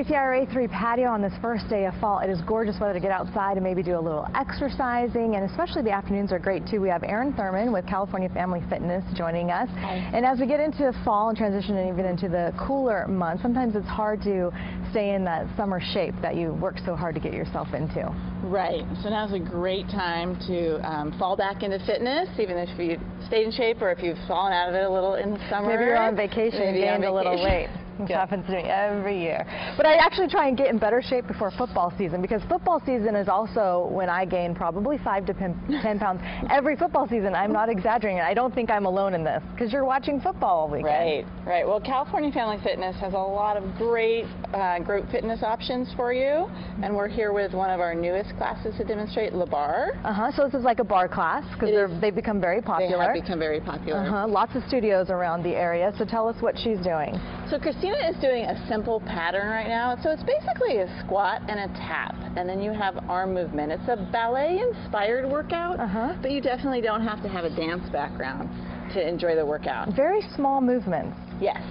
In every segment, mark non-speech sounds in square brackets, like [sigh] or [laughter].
KCRA 3 patio on this first day of fall. It is gorgeous weather to get outside and maybe do a little exercising, and especially the afternoons are great too. We have Erin Thurman with California Family Fitness joining us. Hi. And as we get into fall and transition and even into the cooler months, sometimes it's hard to stay in that summer shape that you work so hard to get yourself into. Right. So now's a great time to um, fall back into fitness, even if you stayed in shape or if you've fallen out of it a little in the summer. Maybe you're on vacation and Maybe gained a little weight. vacation. This happens to me every year. But I actually try and get in better shape before football season because football season is also when I gain probably 5 to 10 10 pounds every football season. I'm not exaggerating. I don't think I'm alone in this because you're watching football all weekend. Right, right. Well, California Family Fitness has a lot of great uh, group fitness options for you, and we're here with one of our newest classes to demonstrate, LeBarre. Uh-huh. So this is like a bar class because they've become very popular. They have become very popular. Uh-huh. Lots of studios around the area. So tell us what she's doing. So Christina is doing a simple pattern right now. So it's basically a squat and a tap, and then you have arm movement. It's a ballet-inspired workout, Uh-huh. but you definitely don't have to have a dance background to enjoy the workout. Very small movements, Yes,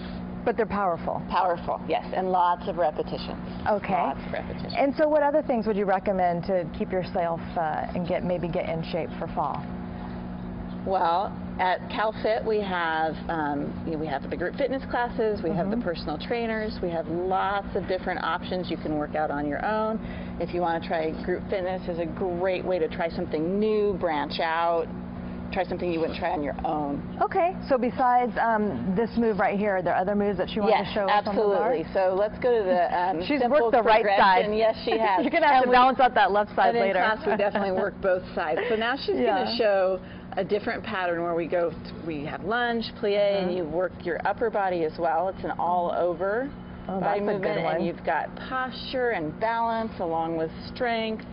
but they're powerful. powerful. Yes, and lots of repetitions. Okay. Lots of repetitions. And so what other things would you recommend to keep yourself uh, and get maybe get in shape for fall? Well, at CalFit we have um, you know, we have the group fitness classes, we have the Mhm. personal trainers, we have lots of different options you can work out on your own. If you want to try group fitness, is a great way to try something new, branch out, try something you wouldn't try on your own. Okay, so besides um, this move right here, are there other moves that you want yes, to show us on absolutely. So let's go to the um, [laughs] She's worked the right side. Yes, she [laughs] has. You're going to have And to we- balance out that left side and in class, we definitely work [laughs] both sides. So now she's Yeah. going to show a different pattern where we go, we have lunge, plie, and Uh-huh. you work your upper body as well. It's an all-over Oh, body that's a good movement, and you've got posture and balance along with strength,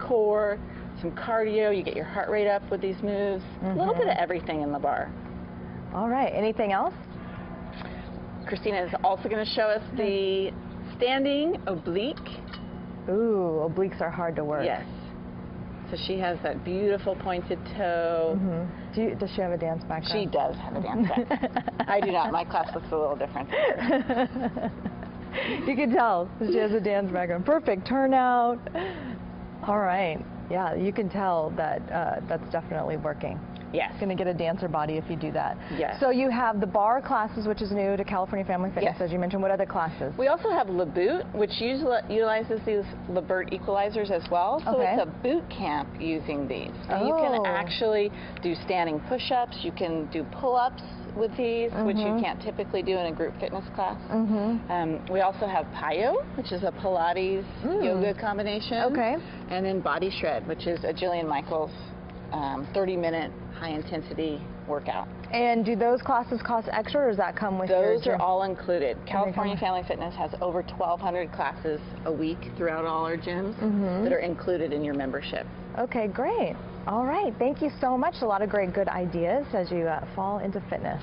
core, some cardio. You get your heart rate up with these moves. A little bit of everything in the bar. All right, anything else? Christina is also going to show us the standing oblique. Ooh, obliques are hard to work. Yes. So she has that beautiful pointed toe. hmm Do you, does she have a dance background? She does have a dance background. [laughs] I do not. My class looks a little different. [laughs] you can tell she has a dance background. Perfect turnout. All right. Yeah, you can tell that uh, that's definitely working. Yes. Going to get a dancer body if you do that. Yes. So you have the bar classes, which is new to California Family Fitness, Yes. as you mentioned. What other classes? We also have LeBoot, which usually utilizes these Lebert equalizers as well. So Okay. it's a boot camp using these. You Oh. can actually do standing push-ups. You can do pull-ups with these, which you Mhm. can't typically do in a group fitness class. Mm-hmm. Um, we also have PiYo, which is a Pilates Mm. yoga combination. Okay. And then Body Shred, which is a Jillian Michaels 30-minute high-intensity workout. And do those classes cost extra, or does that come with your Those are all included. California Family Fitness has over 1,200 classes a week throughout all our gyms Mhm. that are included in your membership. Okay, great. All right. Thank you so much. A lot of great good ideas as you uh, fall into fitness.